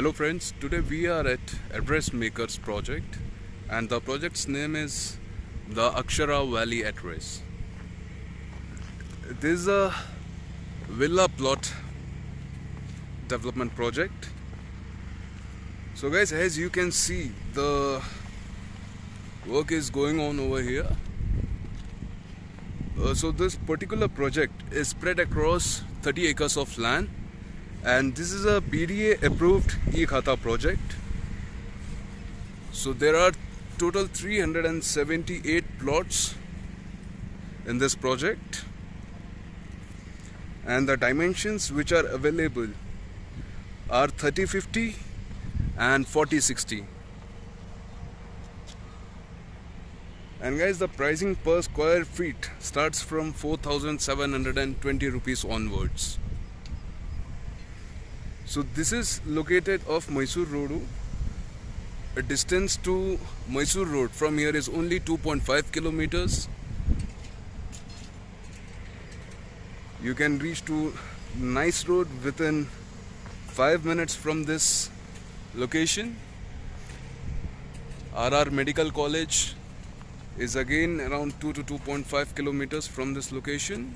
Hello friends, today we are at Address Makers project and the project's name is the Akshara Valley Address. This is a villa plot development project. So guys as you can see the work is going on over here. Uh, so this particular project is spread across 30 acres of land and this is a BDA approved e-Khata project. So there are total 378 plots in this project. And the dimensions which are available are 3050 and 4060 and guys the pricing per square feet starts from 4720 rupees onwards so this is located off Mysore Road. A distance to Mysore Road from here is only 2.5 kilometers. You can reach to Nice Road within 5 minutes from this location. RR Medical College is again around 2 to 2.5 kilometers from this location.